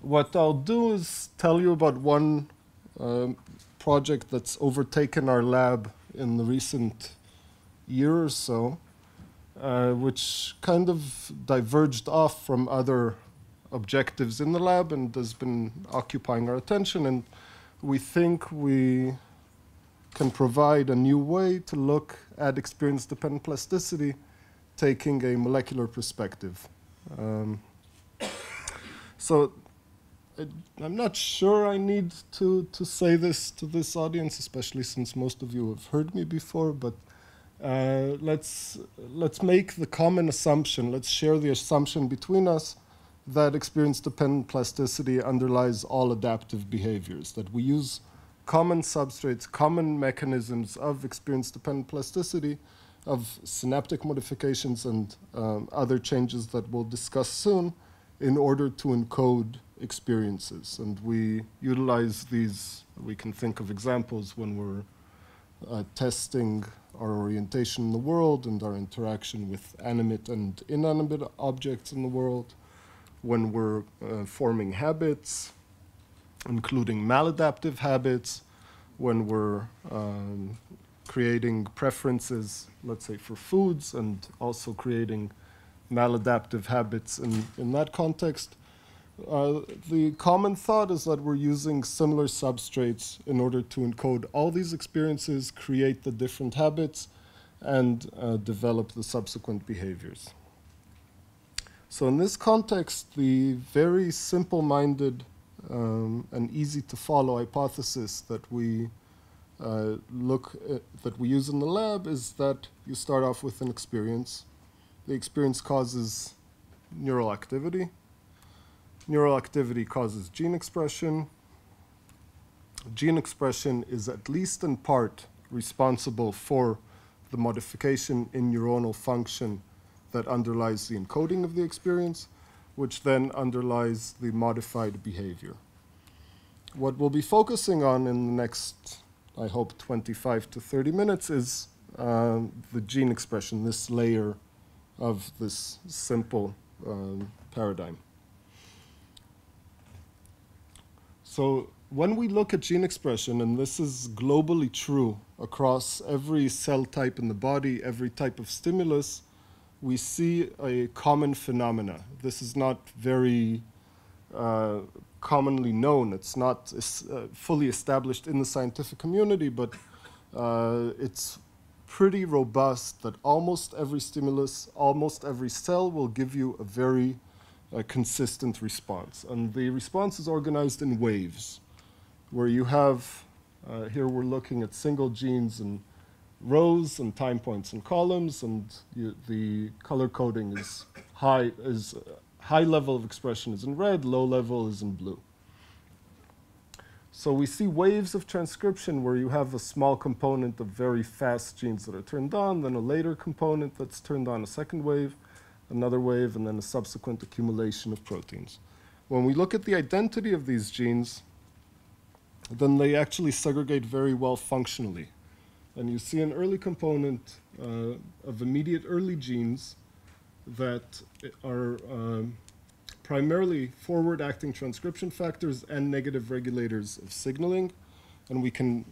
what I'll do is tell you about one um, project that's overtaken our lab in the recent year or so, uh, which kind of diverged off from other objectives in the lab and has been occupying our attention. And we think we can provide a new way to look at experience dependent plasticity, taking a molecular perspective. Um, so I'm not sure I need to, to say this to this audience, especially since most of you have heard me before, but uh, let's, let's make the common assumption, let's share the assumption between us that experience-dependent plasticity underlies all adaptive behaviors, that we use common substrates, common mechanisms of experience-dependent plasticity, of synaptic modifications and um, other changes that we'll discuss soon in order to encode experiences. And we utilize these, we can think of examples when we're uh, testing our orientation in the world and our interaction with animate and inanimate objects in the world, when we're uh, forming habits, including maladaptive habits, when we're um, creating preferences, let's say, for foods, and also creating maladaptive habits in, in that context. Uh, the common thought is that we're using similar substrates in order to encode all these experiences, create the different habits, and uh, develop the subsequent behaviors. So in this context, the very simple-minded um, and easy to follow hypothesis that we uh, look at, that we use in the lab is that you start off with an experience. The experience causes neural activity. Neural activity causes gene expression. Gene expression is at least in part responsible for the modification in neuronal function that underlies the encoding of the experience, which then underlies the modified behavior. What we'll be focusing on in the next, I hope, 25 to 30 minutes is uh, the gene expression, this layer of this simple um, paradigm. So when we look at gene expression, and this is globally true across every cell type in the body, every type of stimulus, we see a common phenomena. This is not very uh, commonly known. It's not uh, fully established in the scientific community, but uh, it's pretty robust that almost every stimulus, almost every cell will give you a very a consistent response. And the response is organized in waves, where you have, uh, here we're looking at single genes and rows and time points and columns, and you, the color coding is high, is uh, high level of expression is in red, low level is in blue. So we see waves of transcription where you have a small component of very fast genes that are turned on, then a later component that's turned on a second wave, another wave, and then a subsequent accumulation of proteins. When we look at the identity of these genes, then they actually segregate very well functionally. And you see an early component uh, of immediate early genes that are um, primarily forward-acting transcription factors and negative regulators of signaling. And we can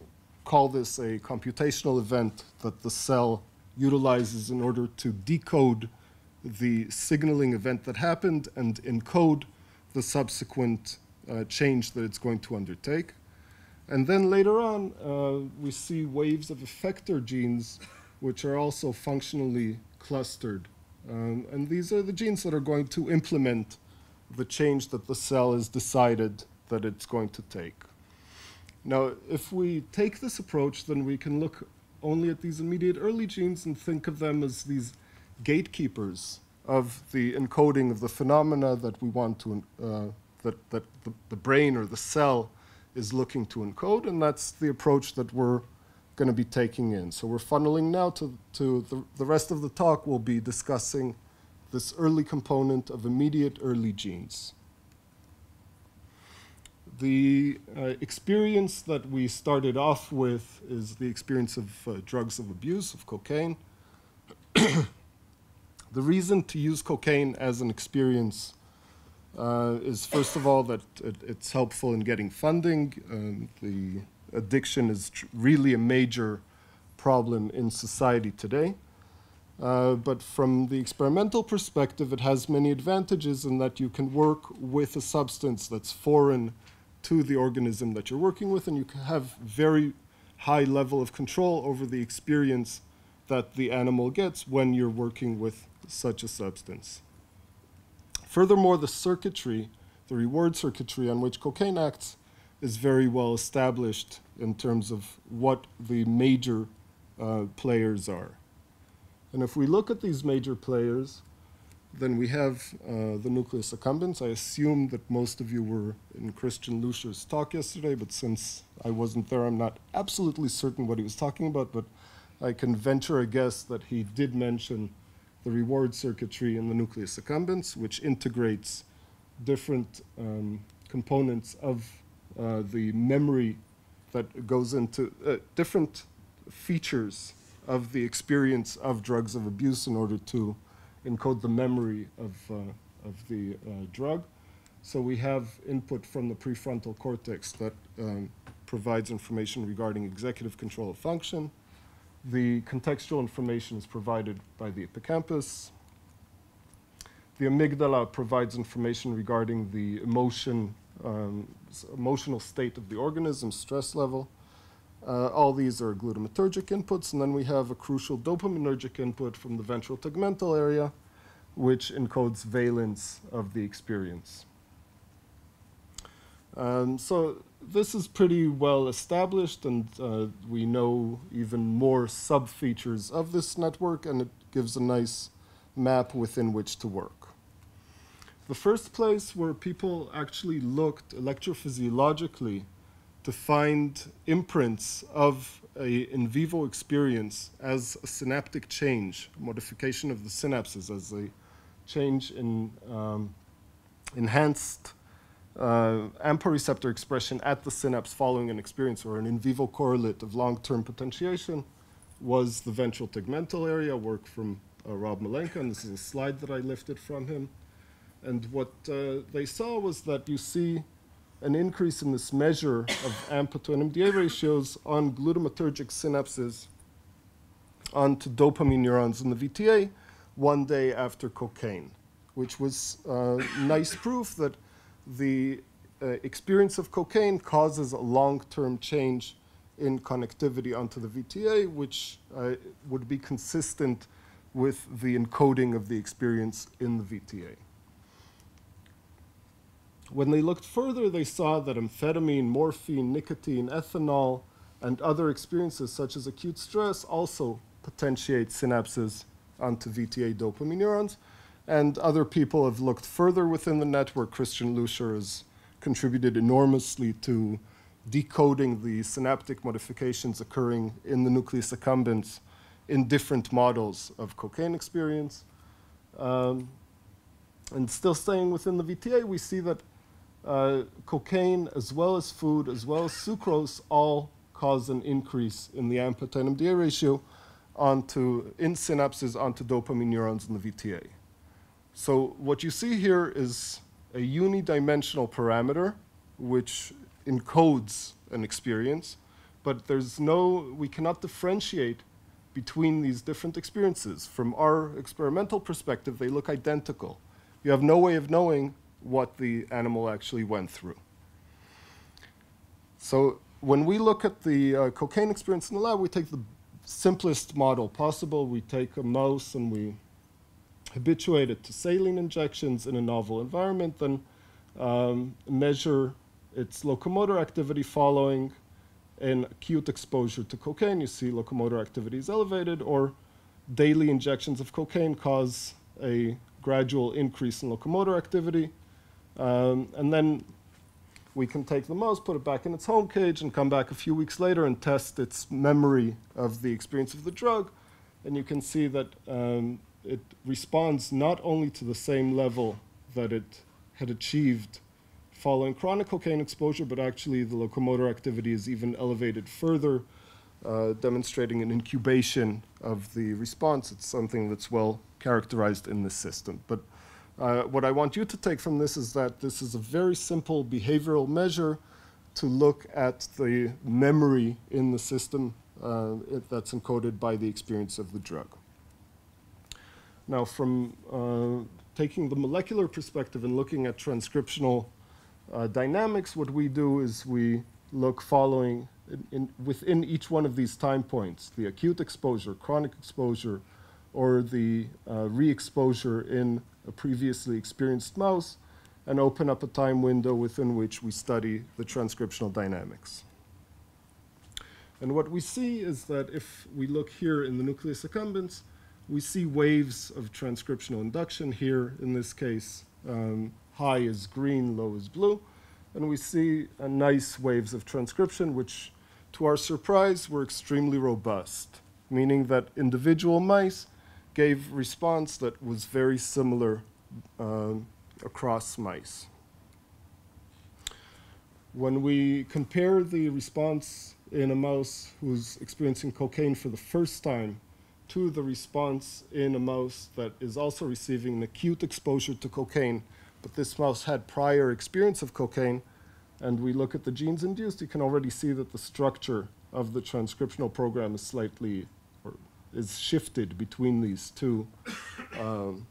call this a computational event that the cell utilizes in order to decode the signaling event that happened and encode the subsequent uh, change that it's going to undertake. And then later on, uh, we see waves of effector genes, which are also functionally clustered. Um, and these are the genes that are going to implement the change that the cell has decided that it's going to take. Now, if we take this approach, then we can look only at these immediate early genes and think of them as these gatekeepers of the encoding of the phenomena that we want to, uh, that, that the, the brain or the cell is looking to encode, and that's the approach that we're going to be taking in. So we're funneling now to, to the, the rest of the talk, we'll be discussing this early component of immediate early genes. The uh, experience that we started off with is the experience of uh, drugs of abuse, of cocaine. the reason to use cocaine as an experience uh, is first of all that it, it's helpful in getting funding. Um, the addiction is really a major problem in society today. Uh, but from the experimental perspective, it has many advantages in that you can work with a substance that's foreign to the organism that you're working with, and you can have very high level of control over the experience that the animal gets when you're working with such a substance. Furthermore, the circuitry, the reward circuitry on which cocaine acts, is very well established in terms of what the major uh, players are. And if we look at these major players, then we have uh, the nucleus accumbens. I assume that most of you were in Christian Luscher's talk yesterday, but since I wasn't there, I'm not absolutely certain what he was talking about, but I can venture a guess that he did mention the reward circuitry in the nucleus accumbens, which integrates different um, components of uh, the memory that goes into uh, different features of the experience of drugs of abuse in order to encode the memory of, uh, of the uh, drug. So we have input from the prefrontal cortex that um, provides information regarding executive control of function, the contextual information is provided by the hippocampus. The amygdala provides information regarding the emotion, um, emotional state of the organism, stress level. Uh, all these are glutamatergic inputs, and then we have a crucial dopaminergic input from the ventral tegmental area, which encodes valence of the experience. Um, so this is pretty well established, and uh, we know even more sub-features of this network, and it gives a nice map within which to work. The first place where people actually looked electrophysiologically to find imprints of a in vivo experience as a synaptic change, modification of the synapses as a change in um, enhanced uh, AMPA receptor expression at the synapse following an experience or an in vivo correlate of long-term potentiation was the ventral tegmental area, work from uh, Rob Malenka, and this is a slide that I lifted from him. And what uh, they saw was that you see an increase in this measure of AMPA to NMDA ratios on glutamatergic synapses onto dopamine neurons in the VTA one day after cocaine, which was uh, nice proof that the uh, experience of cocaine causes a long-term change in connectivity onto the VTA, which uh, would be consistent with the encoding of the experience in the VTA. When they looked further, they saw that amphetamine, morphine, nicotine, ethanol, and other experiences such as acute stress also potentiate synapses onto VTA dopamine neurons, and other people have looked further within the network. Christian Luscher has contributed enormously to decoding the synaptic modifications occurring in the nucleus accumbens in different models of cocaine experience. Um, and still staying within the VTA, we see that uh, cocaine, as well as food, as well as sucrose, all cause an increase in the AMPA to NMDA ratio onto, in synapses onto dopamine neurons in the VTA. So what you see here is a unidimensional parameter which encodes an experience, but there's no, we cannot differentiate between these different experiences. From our experimental perspective, they look identical. You have no way of knowing what the animal actually went through. So when we look at the uh, cocaine experience in the lab, we take the simplest model possible. We take a mouse and we habituated to saline injections in a novel environment, then um, measure its locomotor activity following an acute exposure to cocaine. You see locomotor activity is elevated, or daily injections of cocaine cause a gradual increase in locomotor activity. Um, and then we can take the mouse, put it back in its home cage, and come back a few weeks later and test its memory of the experience of the drug. And you can see that um, it responds not only to the same level that it had achieved following chronic cocaine exposure, but actually the locomotor activity is even elevated further, uh, demonstrating an incubation of the response. It's something that's well characterized in this system. But Uh, what I want you to take from this is that this is a very simple behavioral measure to look at the memory in the system uh, that's encoded by the experience of the drug. Now, from uh, taking the molecular perspective and looking at transcriptional uh, dynamics, what we do is we look following in, in within each one of these time points, the acute exposure, chronic exposure, or the uh, re-exposure in a previously experienced mouse, and open up a time window within which we study the transcriptional dynamics. And what we see is that if we look here in the nucleus accumbens, we see waves of transcriptional induction here, in this case, um, high is green, low is blue. And we see a nice waves of transcription, which, to our surprise, were extremely robust, meaning that individual mice gave response that was very similar um, across mice. When we compare the response in a mouse who's experiencing cocaine for the first time to the response in a mouse that is also receiving an acute exposure to cocaine, but this mouse had prior experience of cocaine, and we look at the genes induced, you can already see that the structure of the transcriptional program is slightly or is shifted between these two, um,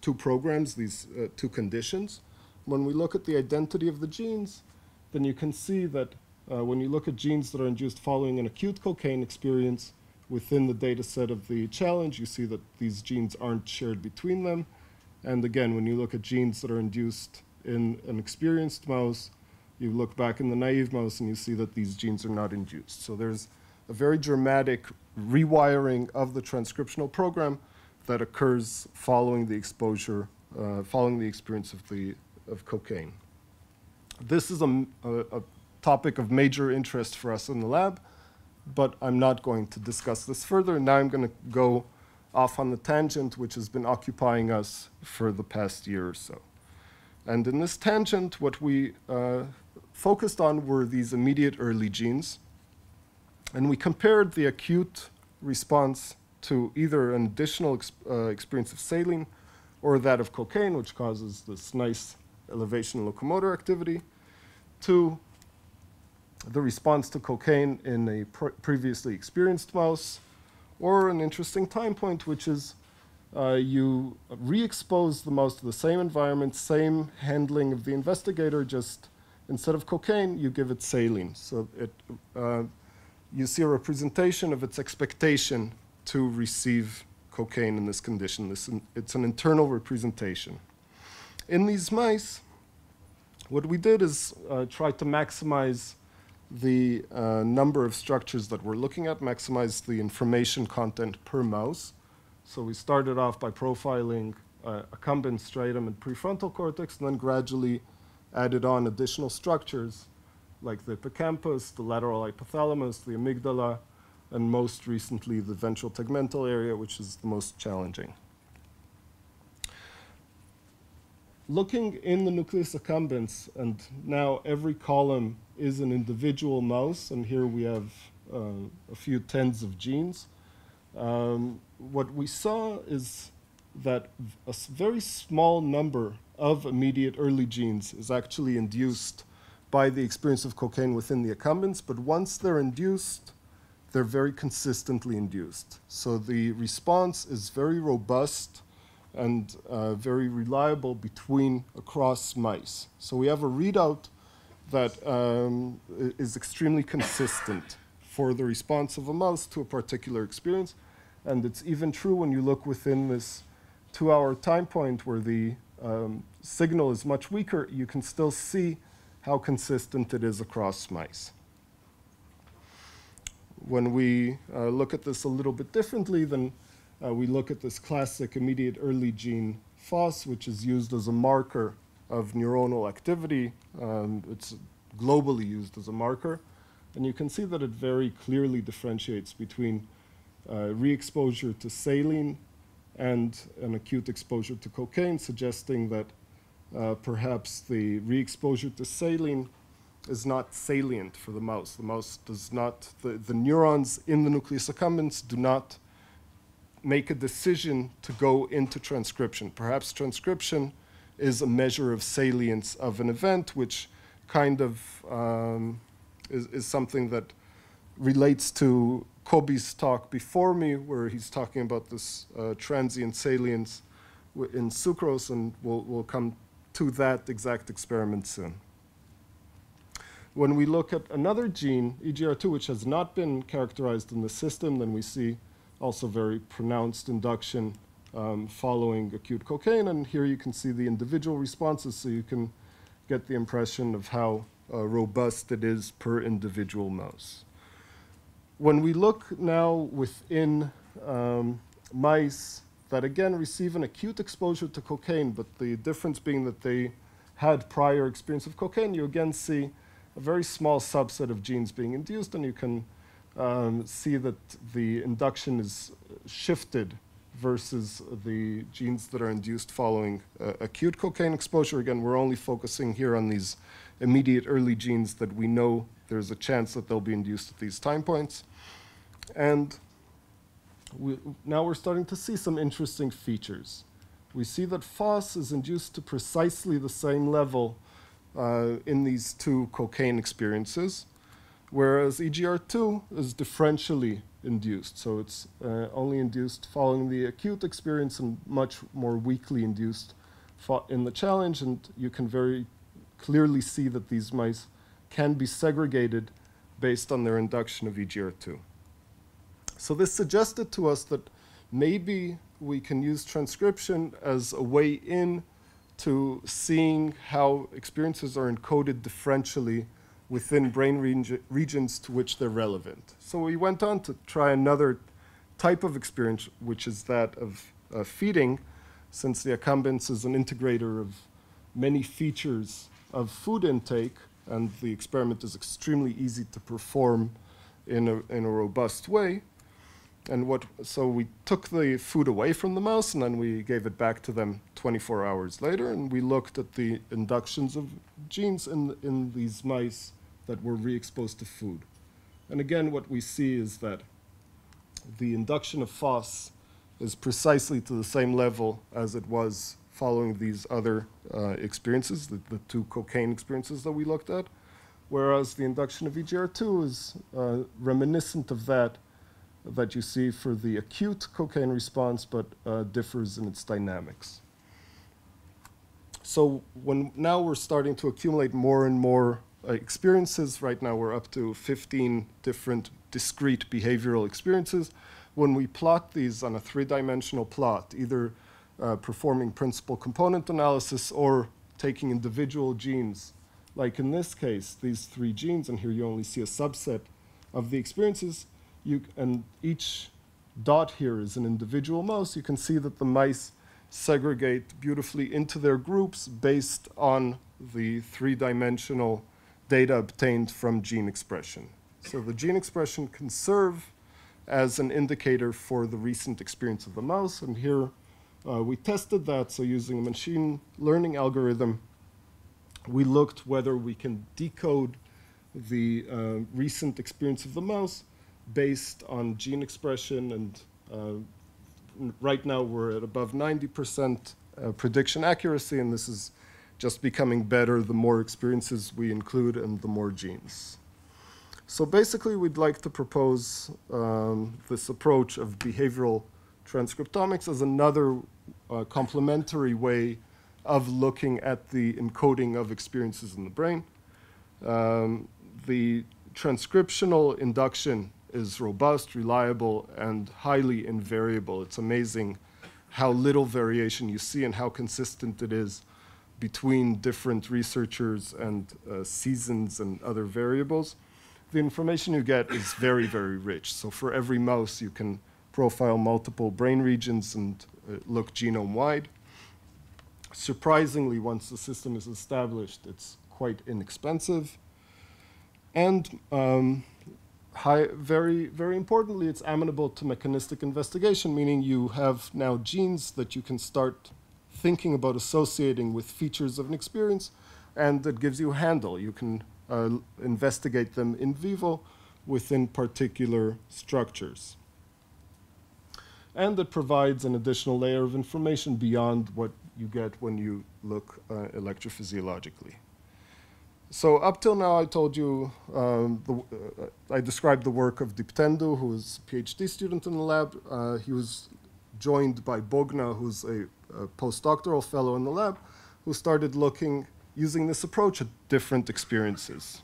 two programs, these uh, two conditions. When we look at the identity of the genes, then you can see that uh, when you look at genes that are induced following an acute cocaine experience, within the data set of the challenge, you see that these genes aren't shared between them. And again, when you look at genes that are induced in an experienced mouse, you look back in the naive mouse and you see that these genes are not induced. So there's a very dramatic rewiring of the transcriptional program that occurs following the exposure, uh, following the experience of, the, of cocaine. This is a, a, a topic of major interest for us in the lab but I'm not going to discuss this further. Now I'm going to go off on the tangent which has been occupying us for the past year or so. And in this tangent, what we uh, focused on were these immediate early genes. And we compared the acute response to either an additional ex uh, experience of saline or that of cocaine, which causes this nice elevation in locomotor activity, to the response to cocaine in a previously experienced mouse, or an interesting time point, which is uh, you re-expose the mouse to the same environment, same handling of the investigator, just instead of cocaine, you give it saline. So it, uh, you see a representation of its expectation to receive cocaine in this condition. This in, it's an internal representation. In these mice, what we did is uh, try to maximize the uh, number of structures that we're looking at, maximize the information content per mouse. So we started off by profiling uh, accumbens, striatum, and prefrontal cortex, and then gradually added on additional structures like the hippocampus, the lateral hypothalamus, the amygdala, and most recently the ventral tegmental area, which is the most challenging. Looking in the nucleus accumbens, and now every column is an individual mouse, and here we have uh, a few tens of genes. Um, what we saw is that a very small number of immediate early genes is actually induced by the experience of cocaine within the accumbens, but once they're induced, they're very consistently induced. So the response is very robust and uh, very reliable between across mice. So we have a readout that um, is extremely consistent for the response of a mouse to a particular experience. And it's even true when you look within this two hour time point where the um, signal is much weaker, you can still see how consistent it is across mice. When we uh, look at this a little bit differently, then uh, we look at this classic immediate early gene FOS, which is used as a marker of neuronal activity. Um, it's globally used as a marker. And you can see that it very clearly differentiates between uh, re-exposure to saline and an acute exposure to cocaine, suggesting that uh, perhaps the re-exposure to saline is not salient for the mouse. The mouse does not, the, the neurons in the nucleus accumbens do not make a decision to go into transcription. Perhaps transcription is a measure of salience of an event, which kind of um, is, is something that relates to Kobe's talk before me, where he's talking about this uh, transient salience in sucrose, and we'll, we'll come to that exact experiment soon. When we look at another gene, EGR2, which has not been characterized in the system, then we see also very pronounced induction um, following acute cocaine. And here you can see the individual responses, so you can get the impression of how uh, robust it is per individual mouse. When we look now within um, mice that again receive an acute exposure to cocaine, but the difference being that they had prior experience of cocaine, you again see a very small subset of genes being induced, and you can um, see that the induction is shifted versus the genes that are induced following uh, acute cocaine exposure. Again, we're only focusing here on these immediate early genes that we know there's a chance that they'll be induced at these time points. And we, now we're starting to see some interesting features. We see that FOS is induced to precisely the same level uh, in these two cocaine experiences, whereas EGR2 is differentially induced. So it's uh, only induced following the acute experience and much more weakly induced in the challenge. And you can very clearly see that these mice can be segregated based on their induction of EGR2. So this suggested to us that maybe we can use transcription as a way in to seeing how experiences are encoded differentially within brain reg regions to which they're relevant. So we went on to try another type of experience, which is that of uh, feeding, since the accumbens is an integrator of many features of food intake, and the experiment is extremely easy to perform in a, in a robust way. And what, so we took the food away from the mouse and then we gave it back to them 24 hours later and we looked at the inductions of genes in, in these mice that were re-exposed to food. And again, what we see is that the induction of FOS is precisely to the same level as it was following these other uh, experiences, the, the, two cocaine experiences that we looked at, whereas the induction of EGR2 is uh, reminiscent of that that you see for the acute cocaine response, but uh, differs in its dynamics. So when now we're starting to accumulate more and more experiences, right now we're up to 15 different discrete behavioral experiences. When we plot these on a three-dimensional plot, either uh, performing principal component analysis or taking individual genes, like in this case, these three genes, and here you only see a subset of the experiences, you, and each dot here is an individual mouse, you can see that the mice segregate beautifully into their groups based on the three-dimensional data obtained from gene expression. So the gene expression can serve as an indicator for the recent experience of the mouse, and here uh, we tested that, so using a machine learning algorithm, we looked whether we can decode the uh, recent experience of the mouse based on gene expression, and uh, right now we're at above 90% uh, prediction accuracy, and this is just becoming better the more experiences we include and the more genes. So basically, we'd like to propose um, this approach of behavioral transcriptomics as another uh, complementary way of looking at the encoding of experiences in the brain. Um, the transcriptional induction is robust, reliable, and highly invariable. It's amazing how little variation you see and how consistent it is between different researchers and uh, seasons and other variables. The information you get is very, very rich. So for every mouse, you can profile multiple brain regions and uh, look genome-wide. Surprisingly, once the system is established, it's quite inexpensive. And um, high, very, very importantly, it's amenable to mechanistic investigation, meaning you have now genes that you can start thinking about associating with features of an experience, and that gives you a handle. You can uh, investigate them in vivo within particular structures. And that provides an additional layer of information beyond what you get when you look uh, electrophysiologically. So up till now, I told you, um, the, uh, I described the work of Diptendu, who was a PhD student in the lab. Uh, he was joined by Bogna, who's a, a, postdoctoral fellow in the lab, who started looking, using this approach, at different experiences.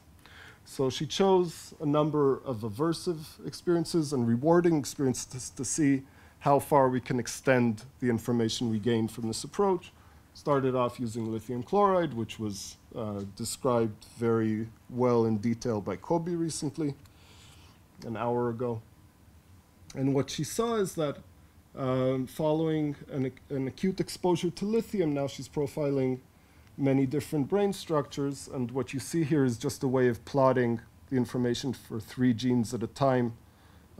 So she chose a number of aversive experiences and rewarding experiences to, see how far we can extend the information we gain from this approach. Started off using lithium chloride, which was uh, described very well in detail by Kobe recently, an hour ago. And what she saw is that um, following an, an acute exposure to lithium, now she's profiling many different brain structures. And what you see here is just a way of plotting the information for three genes at a time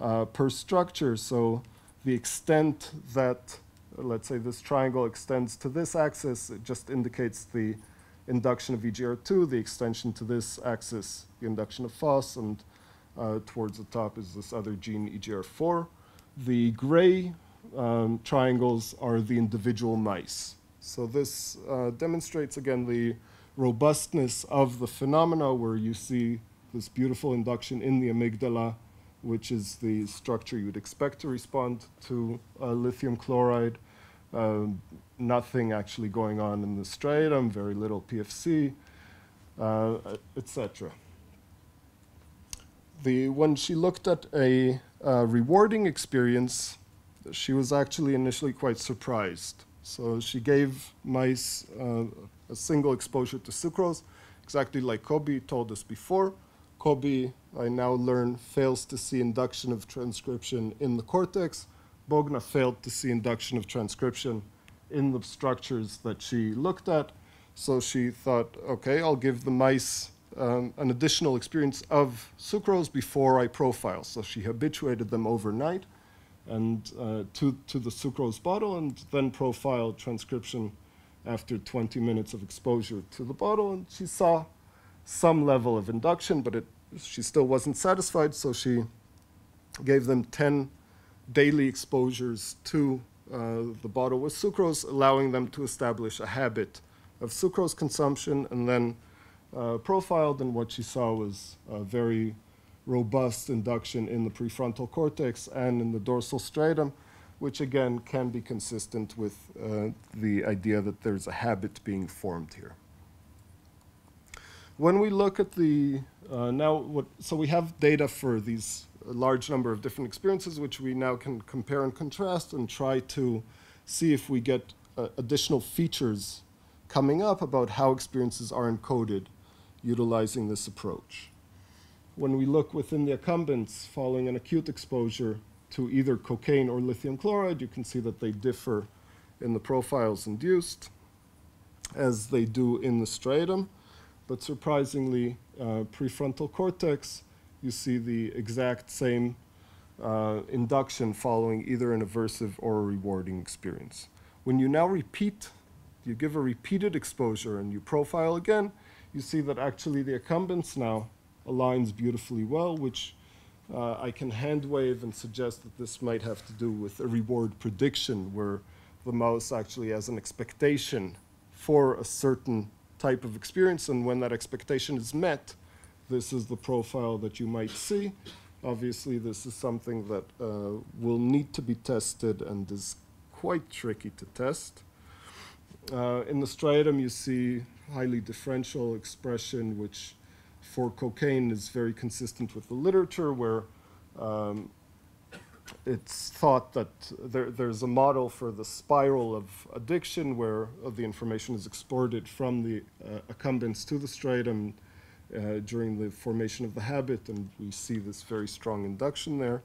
uh, per structure. So the extent that, uh, let's say, this triangle extends to this axis, it just indicates the induction of EGR2, the extension to this axis, the induction of FOS, and uh, towards the top is this other gene, EGR4. The gray um, triangles are the individual mice. So this uh, demonstrates, again, the robustness of the phenomena where you see this beautiful induction in the amygdala which is the structure you'd expect to respond to uh, lithium chloride. Um, nothing actually going on in the striatum, very little PFC, uh, etc. The, when she looked at a uh, rewarding experience, she was actually initially quite surprised. So she gave mice uh, a single exposure to sucrose, exactly like Kobe told us before. Kobe, I now learn, fails to see induction of transcription in the cortex. Bogna failed to see induction of transcription in the structures that she looked at. So she thought, okay, I'll give the mice um, an additional experience of sucrose before I profile. So she habituated them overnight and uh, to, to the sucrose bottle and then profiled transcription after 20 minutes of exposure to the bottle. And she saw some level of induction, but it she still wasn't satisfied, so she gave them 10 daily exposures to uh, the bottle with sucrose, allowing them to establish a habit of sucrose consumption, and then uh, profiled, and what she saw was very robust induction in the prefrontal cortex and in the dorsal striatum, which again can be consistent with uh, the idea that there's a habit being formed here. When we look at the uh, now, what, so we have data for these large number of different experiences, which we now can compare and contrast and try to see if we get uh, additional features coming up about how experiences are encoded utilizing this approach. When we look within the accumbens following an acute exposure to either cocaine or lithium chloride, you can see that they differ in the profiles induced as they do in the striatum. But surprisingly, uh, prefrontal cortex, you see the exact same uh, induction following either an aversive or a rewarding experience. When you now repeat, you give a repeated exposure and you profile again, you see that actually the accumbens now aligns beautifully well, which uh, I can hand wave and suggest that this might have to do with a reward prediction where the mouse actually has an expectation for a certain type of experience, and when that expectation is met, this is the profile that you might see. Obviously, this is something that uh, will need to be tested and is quite tricky to test. Uh, in the striatum, you see highly differential expression, which for cocaine is very consistent with the literature, where um, it's thought that there, there's a model for the spiral of addiction where uh, the information is exported from the uh, accumbens to the striatum uh, during the formation of the habit, and we see this very strong induction there.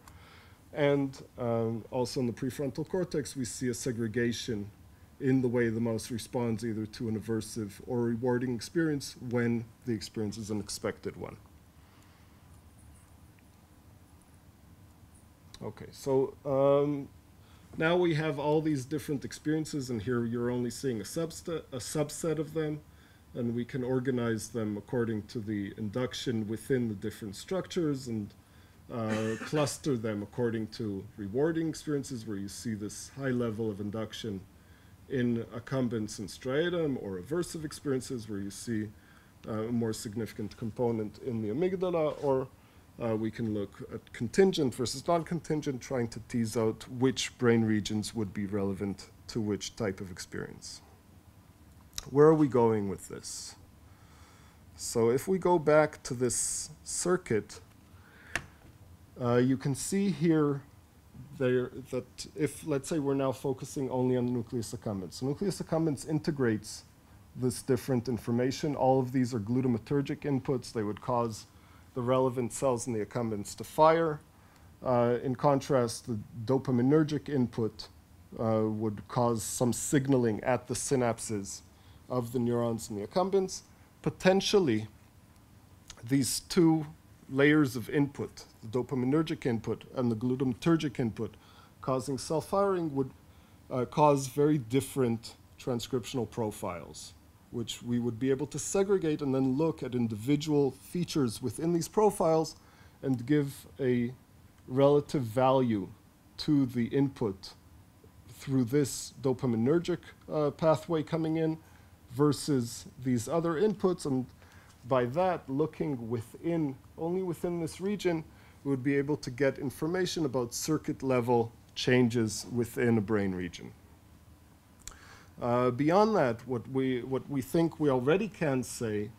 And um, also in the prefrontal cortex, we see a segregation in the way the mouse responds either to an aversive or rewarding experience when the experience is an expected one. Okay, so um, now we have all these different experiences, and here you're only seeing a, subset, a subset of them, and we can organize them according to the induction within the different structures and uh, cluster them according to rewarding experiences where you see this high level of induction in accumbens and striatum or aversive experiences where you see uh, a more significant component in the amygdala, or uh, we can look at contingent versus non-contingent, trying to tease out which brain regions would be relevant to which type of experience. Where are we going with this? So if we go back to this circuit, uh, you can see here that if, let's say, we're now focusing only on nucleus accumbens. So nucleus accumbens integrates this different information. All of these are glutamatergic inputs. They would cause the relevant cells in the accumbens to fire. Uh, in contrast, the dopaminergic input uh, would cause some signaling at the synapses of the neurons in the accumbens. Potentially, these two layers of input, the dopaminergic input and the glutamatergic input, causing cell firing would uh, cause very different transcriptional profiles, which we would be able to segregate and then look at individual features within these profiles and give a relative value to the input through this dopaminergic uh, pathway coming in versus these other inputs. And by that, looking within, only within this region, we would be able to get information about circuit level changes within a brain region. Uh, beyond that, what we, what we think we already can say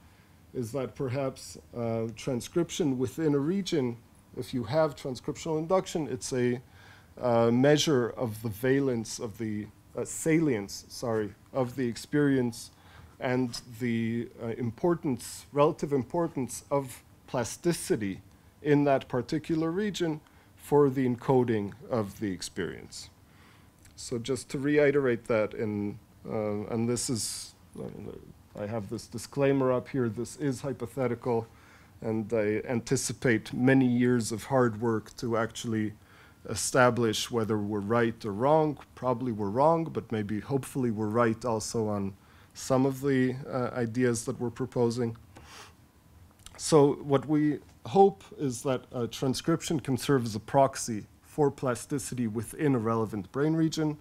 is that perhaps uh, transcription within a region, if you have transcriptional induction, it's a uh, measure of the valence of the uh, salience, sorry, of the experience and the uh, importance, relative importance of plasticity in that particular region for the encoding of the experience. So just to reiterate that, in, uh, and this is, uh, I have this disclaimer up here, this is hypothetical, and I anticipate many years of hard work to actually establish whether we're right or wrong. Probably we're wrong, but maybe hopefully we're right also on some of the uh, ideas that we're proposing. So what we hope is that transcription can serve as a proxy for plasticity within a relevant brain region.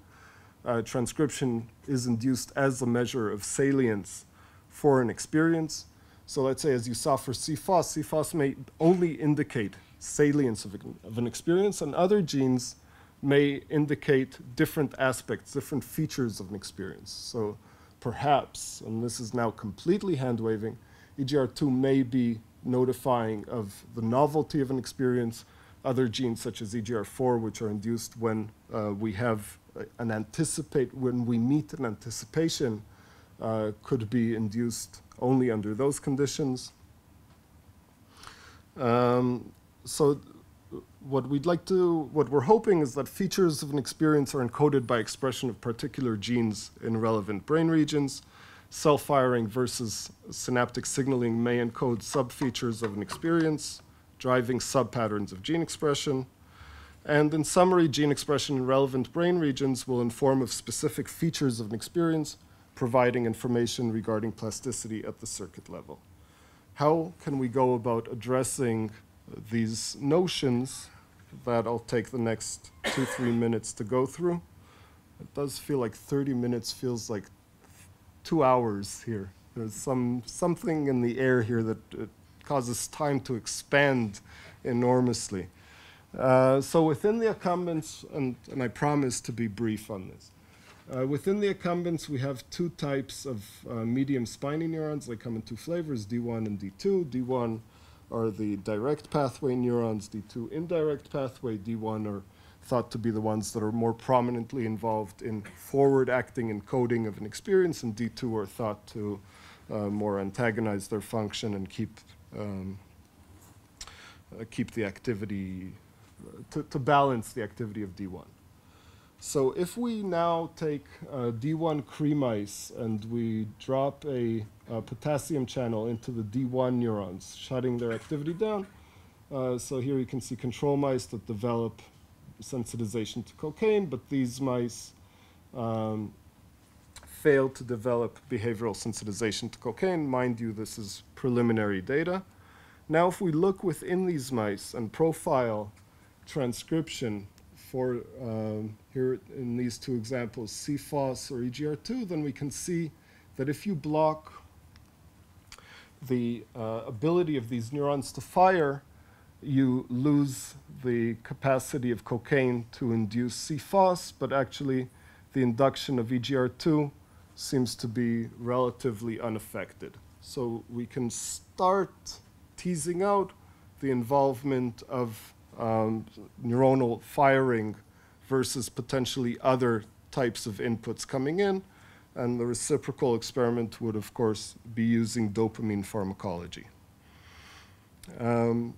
Uh, transcription is induced as a measure of salience for an experience. So let's say, as you saw for CFOS, CFOS may only indicate salience of, of an experience, and other genes may indicate different aspects, different features of an experience. So perhaps, and this is now completely hand waving, EGR2 may be notifying of the novelty of an experience. Other genes, such as EGR4, which are induced when uh, we have an anticipate, when we meet an anticipation, uh, could be induced only under those conditions. Um, so what we'd like to, what we're hoping is that features of an experience are encoded by expression of particular genes in relevant brain regions. Cell firing versus synaptic signaling may encode subfeatures of an experience, driving subpatterns of gene expression. And in summary, gene expression in relevant brain regions will inform of specific features of an experience, providing information regarding plasticity at the circuit level. How can we go about addressing these notions that I'll take the next two, three minutes to go through. It does feel like 30 minutes feels like two hours here. There's some, something in the air here that causes time to expand enormously. Uh, so within the accumbens, and, and, I promise to be brief on this, uh, within the accumbens we have two types of uh, medium spiny neurons. They come in two flavors, D1 and D2. D1 are the direct pathway neurons, D2 indirect pathway, D1 are thought to be the ones that are more prominently involved in forward acting encoding of an experience, and D2 are thought to uh, more antagonize their function and keep, um, uh, keep the activity, uh, to, to balance the activity of D1. So if we now take uh, D1 Cre mice and we drop a, a, potassium channel into the D1 neurons, shutting their activity down, uh, so here you can see control mice that develop sensitization to cocaine, but these mice um, fail to develop behavioral sensitization to cocaine. Mind you, this is preliminary data. Now if we look within these mice and profile transcription for um, here in these two examples, CFOS or EGR2, then we can see that if you block the uh, ability of these neurons to fire, you lose the capacity of cocaine to induce CFOS, but actually the induction of EGR2 seems to be relatively unaffected. So we can start teasing out the involvement of um, neuronal firing versus potentially other types of inputs coming in. And the reciprocal experiment would, of course, be using dopamine pharmacology. Um,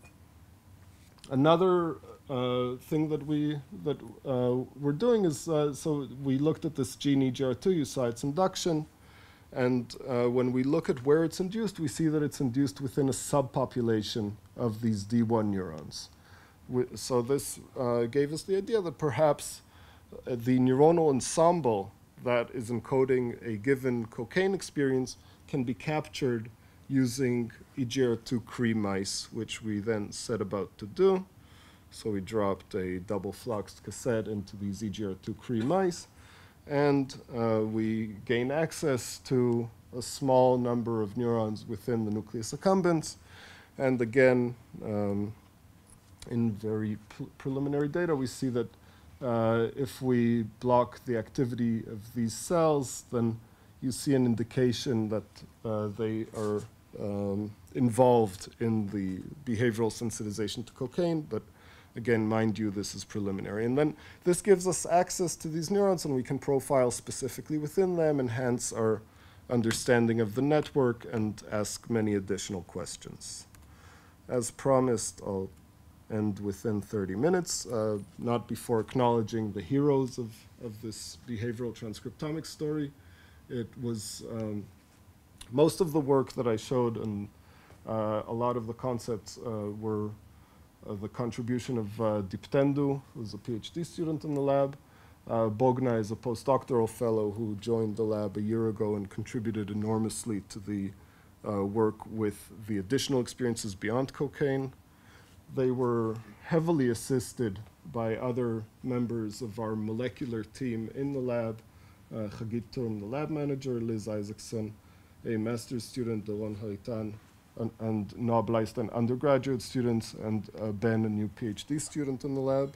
another uh, thing that we that uh, we're doing is uh, so we looked at this gene EGR2. You saw its induction, and uh, when we look at where it's induced, we see that it's induced within a subpopulation of these D1 neurons. So this uh, gave us the idea that perhaps uh, the neuronal ensemble that is encoding a given cocaine experience can be captured using EGR2 Cree mice, which we then set about to do. So we dropped a double fluxed cassette into these EGR2 Cree mice and uh, we gain access to a small number of neurons within the nucleus accumbens. And again, um, in very preliminary data, we see that uh, if we block the activity of these cells, then you see an indication that uh, they are um, involved in the behavioral sensitization to cocaine, but Again, mind you, this is preliminary. And then this gives us access to these neurons, and we can profile specifically within them, enhance our understanding of the network, and ask many additional questions. As promised, I'll end within 30 minutes, uh, not before acknowledging the heroes of, of this behavioral transcriptomics story. It was um, most of the work that I showed and uh, a lot of the concepts uh, were uh, the contribution of uh, Diptendu, who's a PhD student in the lab. Uh, Bogna is a postdoctoral fellow who joined the lab a year ago and contributed enormously to the uh, work with the additional experiences beyond cocaine. They were heavily assisted by other members of our molecular team in the lab, uh, Chagit Turm, the lab manager, Liz Isaacson, a master's student, Doron Haritan, and, and Bleisten undergraduate students, and uh, Ben, a new PhD student in the lab.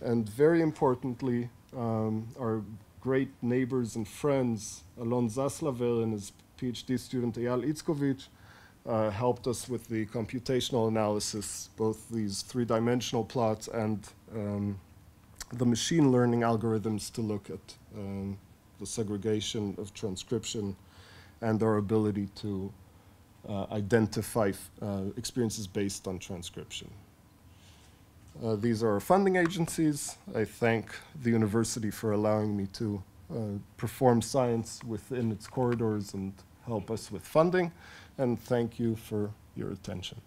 And very importantly, um, our great neighbors and friends, Alon Zaslaver and his PhD student Eyal Itzkovich, uh, helped us with the computational analysis, both these three-dimensional plots and um, the machine learning algorithms to look at um, the segregation of transcription and our ability to uh, identify uh, experiences based on transcription. Uh, these are our funding agencies. I thank the university for allowing me to perform science within its corridors and help us with funding. And thank you for your attention.